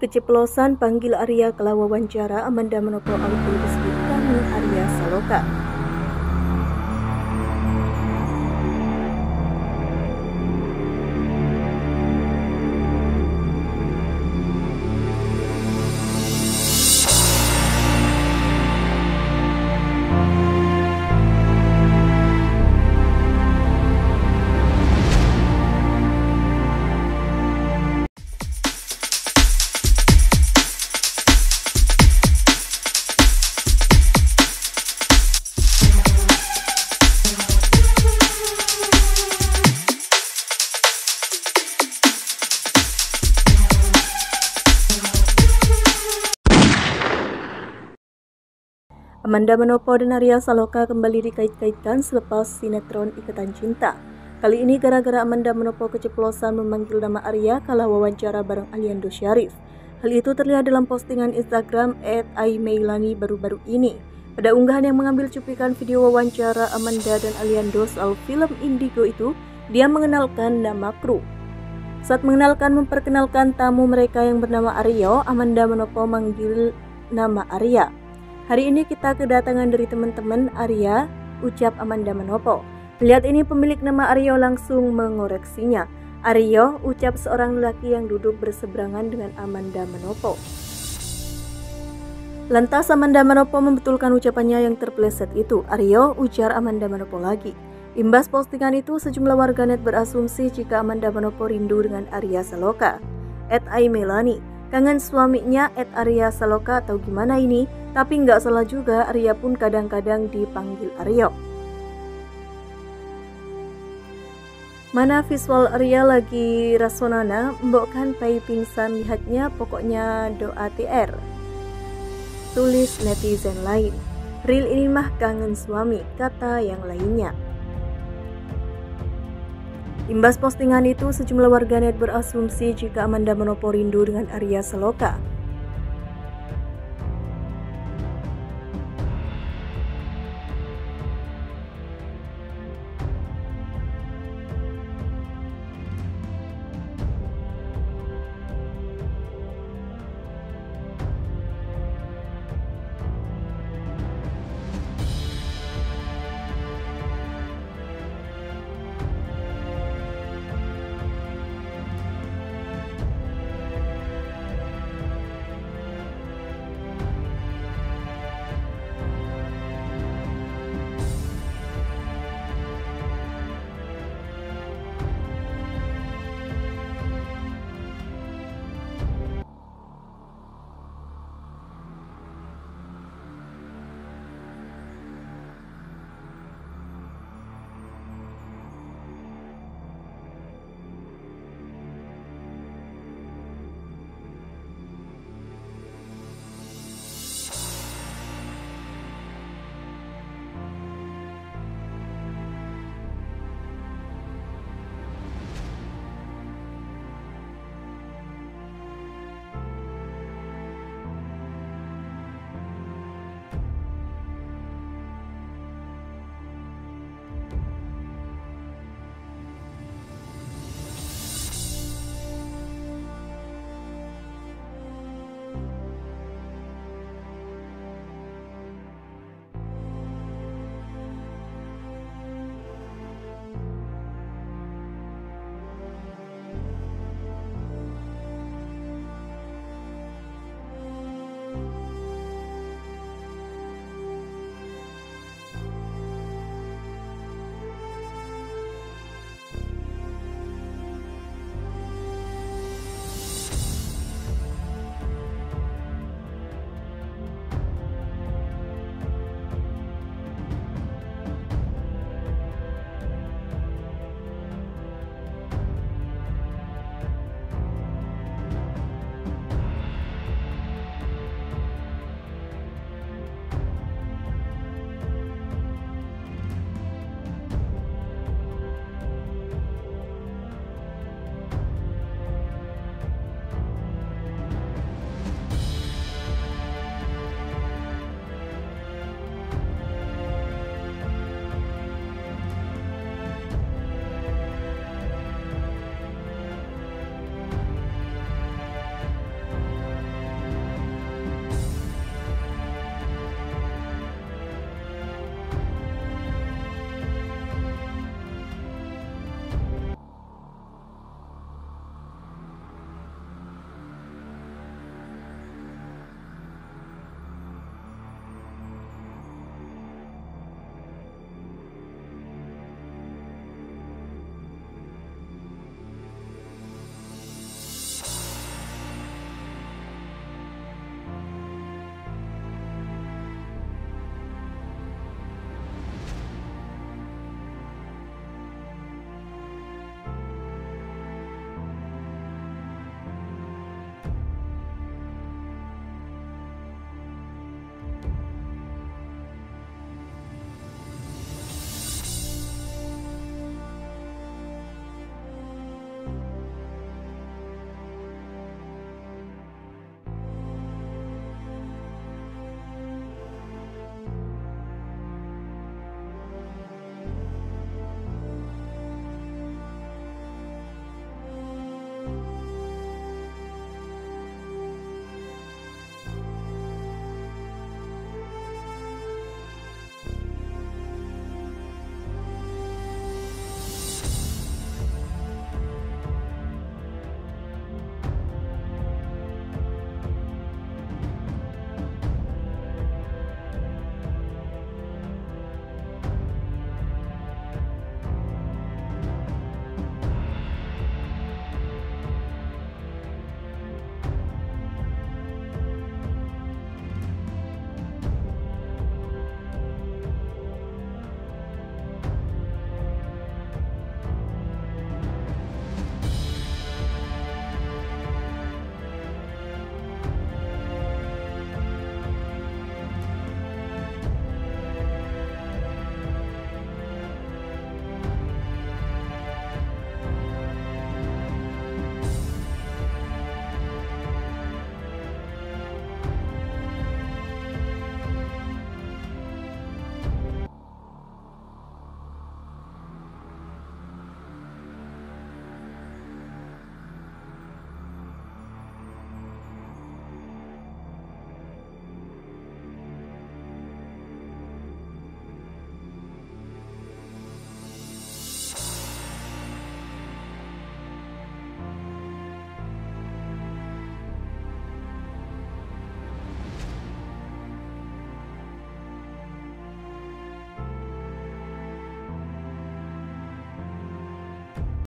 Keceplosan panggil Arya kala wawancara Amanda Auto disebut kangen Arya Saloka. Amanda Manopo dan Arya Saloka kembali dikait-kaitkan selepas sinetron Ikatan Cinta. Kali ini gara-gara Amanda Manopo keceplosan memanggil nama Arya kala wawancara bareng Aliando Syarif. Hal itu terlihat dalam postingan Instagram @aimeilani baru-baru ini. Pada unggahan yang mengambil cuplikan video wawancara Amanda dan Aliando soal film Indigo itu, dia mengenalkan nama kru. Saat mengenalkan memperkenalkan tamu mereka yang bernama Aryo, Amanda Manopo manggil nama Arya. Hari ini kita kedatangan dari teman-teman Arya, ucap Amanda Manopo. Melihat ini pemilik nama Aryo langsung mengoreksinya. Aryo, ucap seorang lelaki yang duduk berseberangan dengan Amanda Manopo. Lantas Amanda Manopo membetulkan ucapannya yang terpeleset itu. Aryo, ujar Amanda Manopo lagi. Imbas postingan itu, sejumlah warganet berasumsi jika Amanda Manopo rindu dengan Arya Saloka. Ed Melani, kangen suaminya Ed Arya Saloka atau gimana ini? Tapi nggak salah juga, Arya pun kadang-kadang dipanggil Aryo. Mana visual Arya lagi rasonana, mbok kan pai pingsan lihatnya pokoknya doa TR. Tulis netizen lain. Real ini mah kangen suami, kata yang lainnya. Imbas postingan itu, sejumlah warganet berasumsi jika Amanda Manopo rindu dengan Arya Saloka.